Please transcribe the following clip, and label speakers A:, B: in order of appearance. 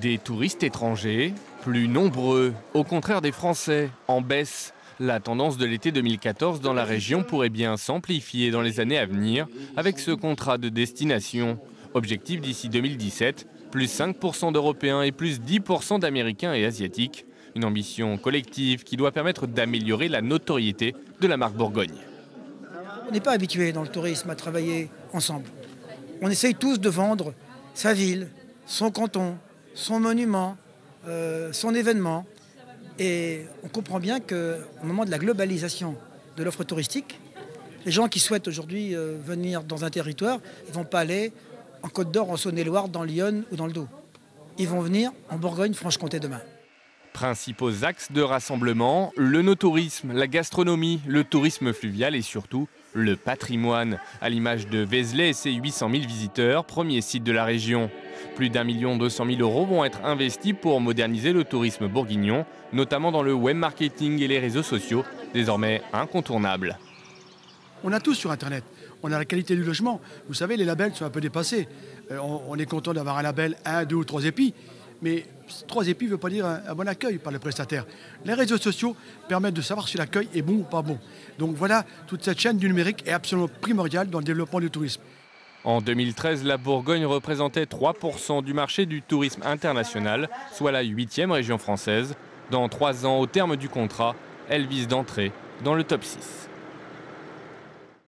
A: Des touristes étrangers, plus nombreux, au contraire des Français, en baisse. La tendance de l'été 2014 dans la région pourrait bien s'amplifier dans les années à venir avec ce contrat de destination. Objectif d'ici 2017, plus 5% d'Européens et plus 10% d'Américains et Asiatiques. Une ambition collective qui doit permettre d'améliorer la notoriété de la marque Bourgogne.
B: On n'est pas habitué dans le tourisme à travailler ensemble. On essaye tous de vendre sa ville, son canton, son monument, euh, son événement. Et on comprend bien qu'au moment de la globalisation de l'offre touristique, les gens qui souhaitent aujourd'hui euh, venir dans un territoire, ne vont pas aller en Côte d'Or, en Saône-et-Loire, dans Lyon ou dans le Doubs. Ils vont venir en Bourgogne-Franche-Comté demain.
A: Principaux axes de rassemblement, le no-tourisme, la gastronomie, le tourisme fluvial et surtout le patrimoine, à l'image de Vézelay et ses 800 000 visiteurs, premier site de la région. Plus d'un million deux cent mille euros vont être investis pour moderniser le tourisme bourguignon, notamment dans le web marketing et les réseaux sociaux, désormais incontournables.
C: On a tout sur Internet. On a la qualité du logement. Vous savez, les labels sont un peu dépassés. Euh, on, est content d'avoir un label 1, 2 ou 3 épis. Mais 3 épis ne veut pas dire un, bon accueil par le prestataire. Les réseaux sociaux permettent de savoir si l'accueil est bon ou pas bon. Donc voilà, toute cette chaîne du numérique est absolument primordiale dans le développement du tourisme.
A: En 2013, la Bourgogne représentait 3% du marché du tourisme international, soit la huitième région française. Dans trois ans, au terme du contrat, elle vise d'entrer dans le top 6.